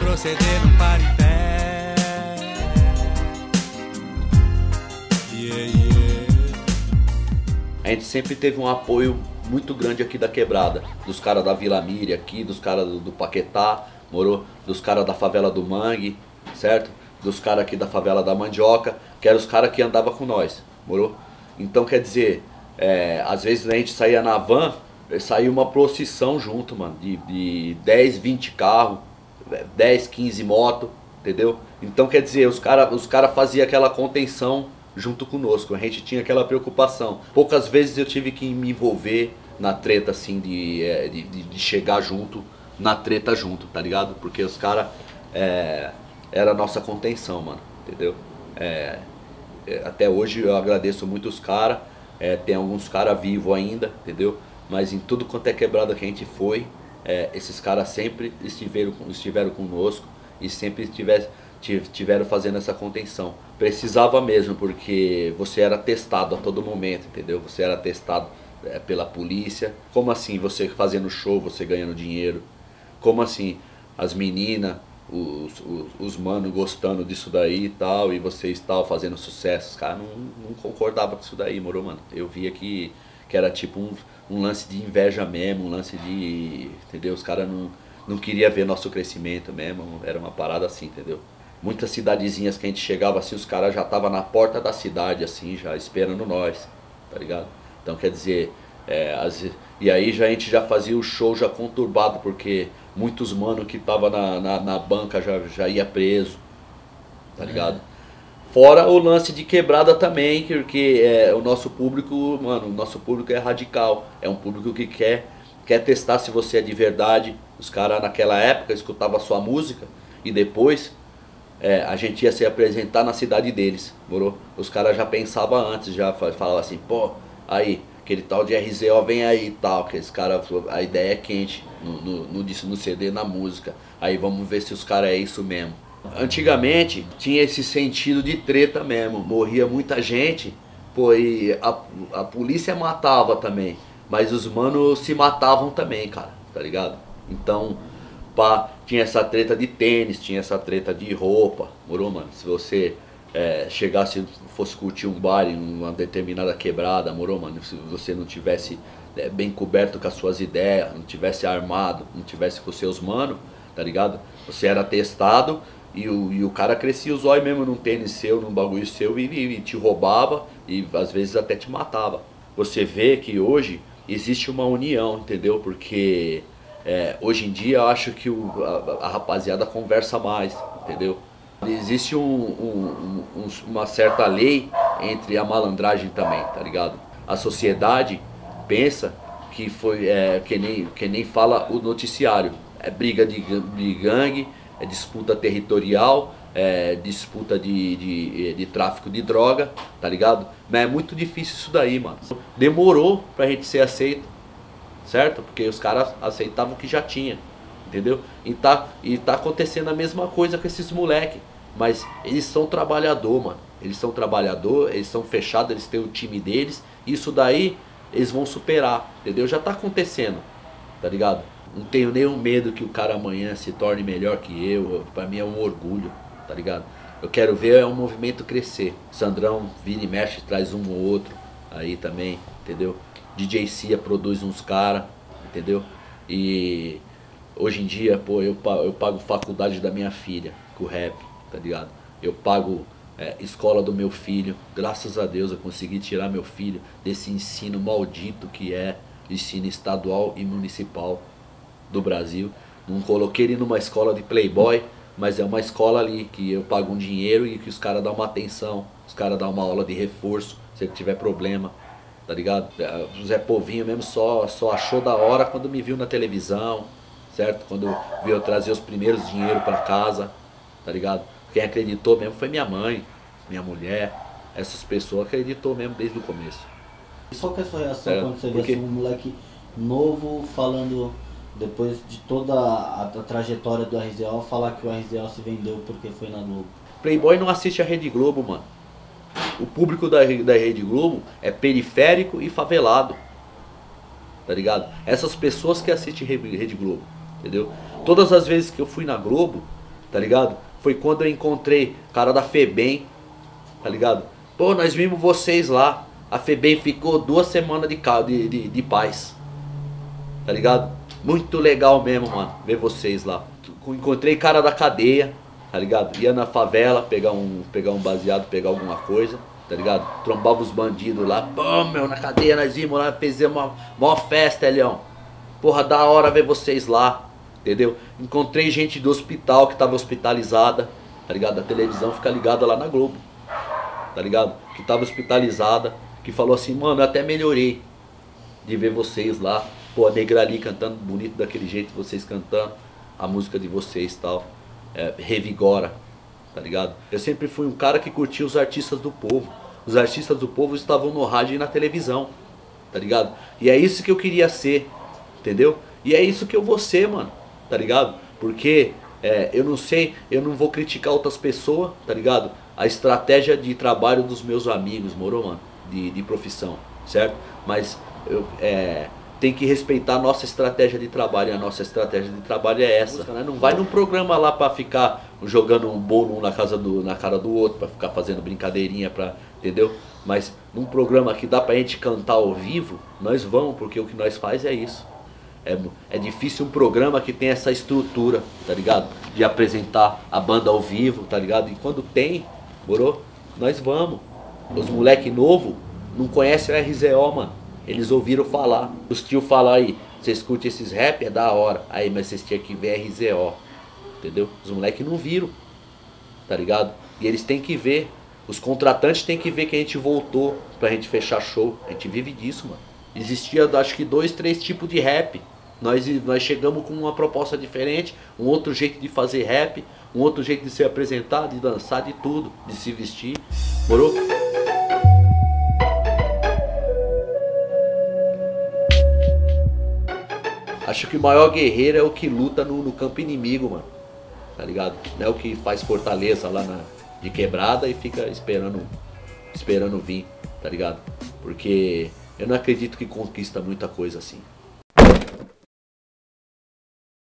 proceder, não pare em pé. Yeah, yeah. A gente sempre teve um apoio muito grande aqui da quebrada. Dos caras da Vila Miri aqui, dos caras do, do Paquetá, morou? Dos caras da favela do Mangue, certo? Dos caras aqui da favela da Mandioca, que eram os caras que andavam com nós, morou? Então quer dizer, é, às vezes a gente saía na van, saía uma procissão junto, mano, de, de 10, 20 carros, 10, 15 motos, entendeu? Então quer dizer, os caras os cara faziam aquela contenção junto conosco, a gente tinha aquela preocupação. Poucas vezes eu tive que me envolver na treta assim, de, é, de, de, chegar junto, na treta junto, tá ligado? Porque os caras é, era a nossa contenção, mano, entendeu? É, é, até hoje eu agradeço muito os caras, é, tem alguns caras vivos ainda, entendeu? Mas em tudo quanto é quebrada que a gente foi, é, esses caras sempre estiveram, estiveram conosco e sempre estiver, tiveram fazendo essa contenção. Precisava mesmo, porque você era testado a todo momento, entendeu? Você era testado é, pela polícia. Como assim você fazendo show, você ganhando dinheiro? Como assim as meninas, os, os, os manos gostando disso daí e tal, e vocês estavam fazendo sucesso? Os caras não, não concordavam com isso daí, moro, mano? Eu via que, que era tipo um, um lance de inveja mesmo, um lance de. Entendeu? Os caras não, não queriam ver nosso crescimento mesmo, era uma parada assim, entendeu? Muitas cidadezinhas que a gente chegava assim, os caras já estavam na porta da cidade, assim, já esperando nós, tá ligado? Então quer dizer, é, as, e aí já, a gente já fazia o show já conturbado, porque muitos mano que tava na, na, na banca já, já ia preso, tá ligado? É. Fora o lance de quebrada também, porque é, o nosso público, mano, o nosso público é radical. É um público que quer, quer testar se você é de verdade. Os caras naquela época escutavam a sua música e depois é, a gente ia se apresentar na cidade deles, morou? Os caras já pensavam antes, já falavam assim, pô, aí, aquele tal de RZO vem aí e tal, que esse cara, a ideia é quente no, no, no, no CD, na música. Aí vamos ver se os caras é isso mesmo. Antigamente tinha esse sentido de treta mesmo, morria muita gente, pô, e a, a polícia matava também, mas os manos se matavam também, cara, tá ligado? Então, pá, tinha essa treta de tênis, tinha essa treta de roupa, morou, mano? Se você é, chegasse, fosse curtir um bar em uma determinada quebrada, morou, mano? Se você não tivesse é, bem coberto com as suas ideias, não tivesse armado, não tivesse com seus manos, tá ligado? Você era testado e o, e o cara crescia os olhos mesmo num tênis seu, num bagulho seu e, e, te roubava e às vezes até te matava. Você vê que hoje existe uma união, entendeu? Porque é, hoje em dia eu acho que o, a, a, rapaziada conversa mais, entendeu? Existe um, um, um, uma certa lei entre a malandragem também, tá ligado? A sociedade pensa que foi é, que, nem, que nem fala o noticiário. É briga de, de gangue, é disputa territorial, é disputa de, de, de, tráfico de droga, tá ligado? Mas é muito difícil isso daí, mano. Demorou pra gente ser aceito, certo? Porque os caras aceitavam o que já tinha, entendeu? E tá, e tá acontecendo a mesma coisa com esses moleque. Mas eles são trabalhador, mano. Eles são trabalhador, eles são fechados, eles têm o time deles. Isso daí eles vão superar, entendeu? Já tá acontecendo, tá ligado? Não tenho nenhum medo que o cara amanhã se torne melhor que eu. Para mim é um orgulho, tá ligado? Eu quero ver o movimento crescer. Sandrão vira e mexe, traz um ou outro aí também, entendeu? DJ Cia produz uns caras, entendeu? E hoje em dia, pô, eu eu pago faculdade da minha filha com rap, tá ligado? Eu pago é, escola do meu filho. Graças a Deus eu consegui tirar meu filho desse ensino maldito que é ensino estadual e municipal do Brasil. Não coloquei ele numa escola de playboy, mas é uma escola ali que eu pago um dinheiro e que os caras dão uma atenção, os caras dão uma aula de reforço se ele tiver problema, tá ligado? É, o Zé Povinho mesmo só, só achou da hora quando me viu na televisão, certo? Quando viu eu trazer os primeiros dinheiro para casa, tá ligado? Quem acreditou mesmo foi minha mãe, minha mulher, essas pessoas acreditou mesmo desde o começo. E qual que é a sua reação é, quando você vê assim, um moleque novo falando depois de toda a, a, trajetória do RZO, falar que o RZO se vendeu porque foi na Globo. Playboy não assiste a Rede Globo, mano. O público da, da Rede Globo é periférico e favelado. Tá ligado? Essas pessoas que assistem Rede Globo, entendeu? Todas as vezes que eu fui na Globo, tá ligado? Foi quando eu encontrei cara da FEBEM, tá ligado? Pô, nós vimos vocês lá. A FEBEM ficou duas semanas de, de, de, de paz. Tá ligado? Muito legal mesmo, mano, ver vocês lá. Encontrei cara da cadeia, tá ligado? Ia na favela pegar um, pegar um baseado, pegar alguma coisa, tá ligado? Trombava os bandidos lá, pô, meu, na cadeia nós vimos lá, fizemos uma maior festa, Elião. Porra, da hora ver vocês lá, entendeu? Encontrei gente do hospital que tava hospitalizada, tá ligado? A televisão fica ligada lá na Globo, tá ligado? Que tava hospitalizada, que falou assim, mano, eu até melhorei de ver vocês lá. Pô, a negra ali cantando bonito daquele jeito, vocês cantando a música de vocês tal. É, revigora, tá ligado? Eu sempre fui um cara que curtia os artistas do povo. Os artistas do povo estavam no rádio e na televisão, tá ligado? E é isso que eu queria ser, entendeu? E é isso que eu vou ser, mano, tá ligado? Porque é, eu não sei, eu não vou criticar outras pessoas, tá ligado? A estratégia de trabalho dos meus amigos, moro, mano? De, de profissão, certo? Mas eu, é, tem que respeitar a nossa estratégia de trabalho. E a nossa estratégia de trabalho é essa. Né? Não vai num programa lá para ficar jogando um bolo na casa do, na cara do outro, para ficar fazendo brincadeirinha, pra, entendeu? Mas num programa que dá pra gente cantar ao vivo, nós vamos, porque o que nós faz é isso. É, é difícil um programa que tem essa estrutura, tá ligado? De apresentar a banda ao vivo, tá ligado? E quando tem, morou? Nós vamos. Os moleque novo não conhecem o RZO, mano. Eles ouviram falar. Os tios falam aí, vocês curtem esses rap, é da hora. Aí, mas vocês tinham que ver RZO. Entendeu? Os moleques não viram. Tá ligado? E eles têm que ver. Os contratantes têm que ver que a gente voltou pra gente fechar show. A gente vive disso, mano. Existia, acho que, dois, três tipos de rap. Nós, nós chegamos com uma proposta diferente, um outro jeito de fazer rap, um outro jeito de ser apresentado, de dançar, de tudo, de se vestir. Morou? Acho que o maior guerreiro é o que luta no, no campo inimigo, mano. Tá ligado? Não é o que faz fortaleza lá na, de quebrada e fica esperando, esperando vir, tá ligado? Porque eu não acredito que conquista muita coisa assim.